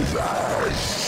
desires.